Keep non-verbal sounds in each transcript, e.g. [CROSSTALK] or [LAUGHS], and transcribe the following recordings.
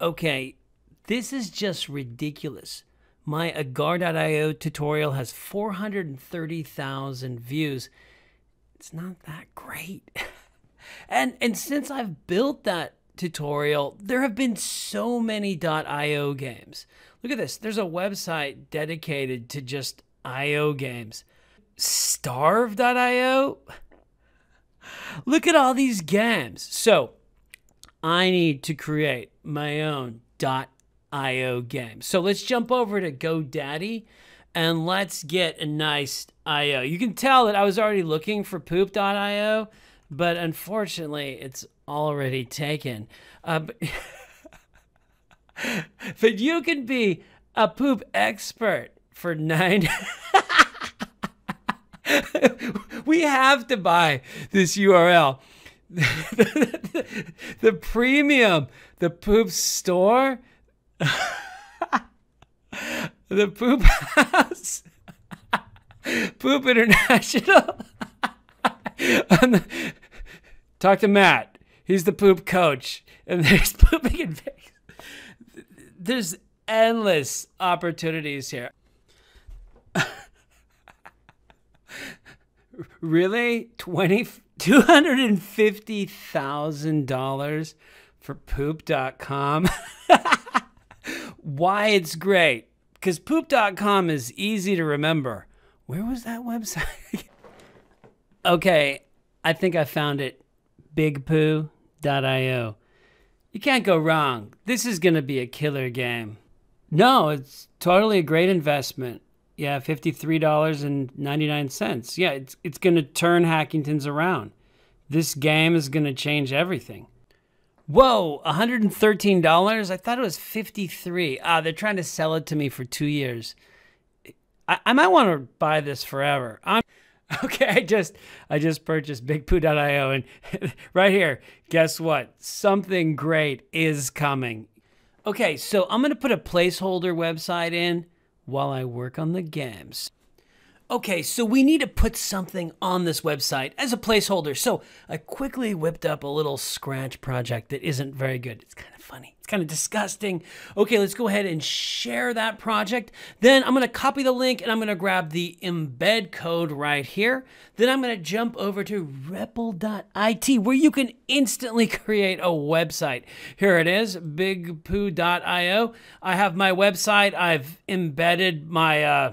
Okay, this is just ridiculous. My agar.io tutorial has 430,000 views. It's not that great. [LAUGHS] and and since I've built that tutorial, there have been so many .io games. Look at this. There's a website dedicated to just IO games. Starve.io? Look at all these games. So, I need to create my own .io game. So, let's jump over to GoDaddy and let's get a nice IO. You can tell that I was already looking for poop.io, but unfortunately, it's already taken. Uh, but, [LAUGHS] but you can be a poop expert for nine. [LAUGHS] we have to buy this URL. The, [LAUGHS] the premium, the poop store, [LAUGHS] the poop house, [LAUGHS] poop international. talk to Matt. He's the poop coach, and there's pooping in. There's endless opportunities here. really? 20 $250,000 for poop.com? [LAUGHS] Why it's great. Because poop.com is easy to remember. Where was that website? [LAUGHS] okay, I think I found it. BigPoo.io. You can't go wrong. This is going to be a killer game. No, it's totally a great investment. Yeah, $53.99. Yeah, it's it's going to turn Hackingtons around. This game is going to change everything. Whoa, $113? I thought it was 53. Ah, they're trying to sell it to me for 2 years. I, I might want to buy this forever. I'm [LAUGHS] Okay, I just I just purchased bigpoo.io and [LAUGHS] right here, guess what? Something great is coming. Okay, so I'm going to put a placeholder website in while I work on the games. Okay, so we need to put something on this website as a placeholder. So I quickly whipped up a little Scratch project that isn't very good. It's kind of funny. It's kind of disgusting. Okay, let's go ahead and share that project. Then I'm going to copy the link and I'm going to grab the embed code right here. Then I'm going to jump over to REPL.it where you can instantly [LAUGHS] create a website. Here it is, bigpoo.io. I have my website. I've embedded my uh,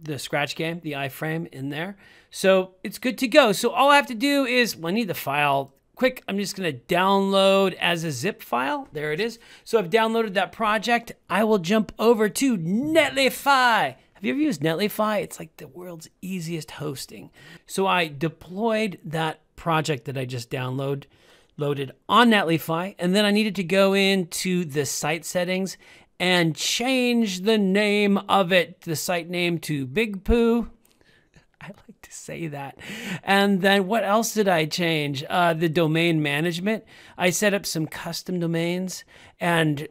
the scratch game, the iframe in there. So it's good to go. So all I have to do is, well, I need the file quick. I'm just going to download as a zip file. There it is. So I've downloaded that project. I will jump over to Netlify. Have you ever used Netlify? It's like the world's easiest hosting. So I deployed that project that I just downloaded loaded on Netlify, and then I needed to go into the site settings and change the name of it, the site name to Big Poo. I like to say that. And then what else did I change? Uh, the domain management. I set up some custom domains and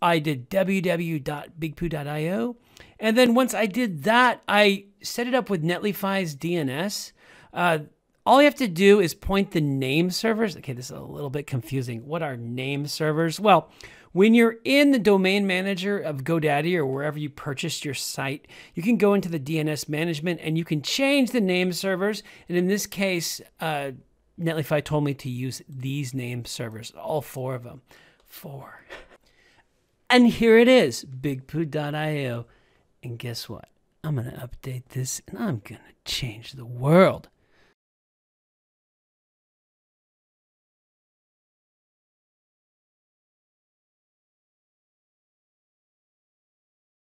I did www.bigpoo.io. And then once I did that, I set it up with Netlify's DNS. Uh, all you have to do is point the name servers. Okay, this is a little bit confusing. What are name servers? Well, when you're in the domain manager of GoDaddy or wherever you purchased your site, you can go into the DNS management and you can change the name servers. And in this case, uh, Netlify told me to use these name servers, all four of them. Four. And here it is, bigpoo.io. And guess what? I'm going to update this and I'm going to change the world.